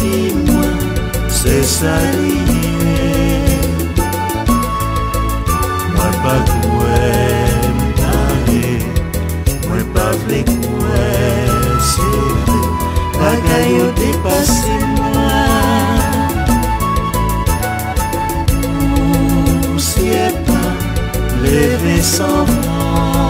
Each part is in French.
di mwen, se sa liye Mwen pa kwe mtane, mwen pa vle kwe se vre Bagay yo depase mwen Ou si e pa, leve san mwen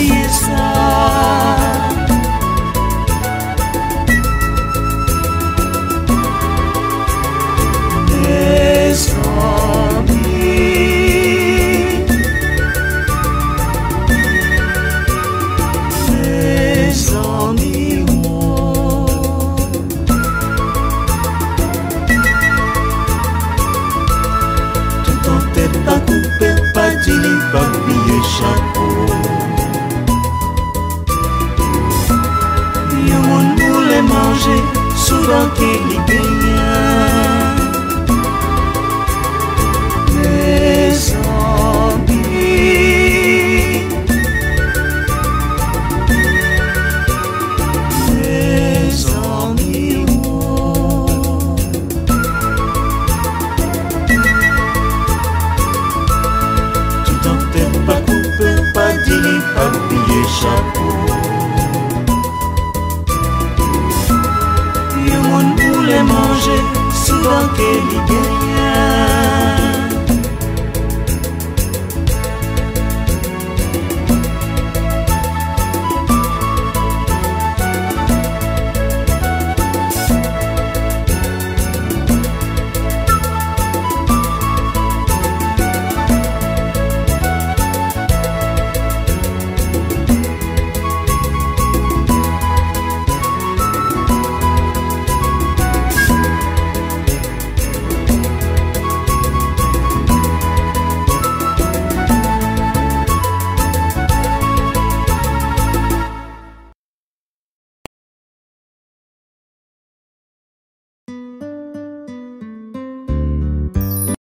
étranger souvent qu'il y gagne mes ennuis mes ennuis tu t'en t'aimes pas couper pas dîner pas oublier chapeau. dans quel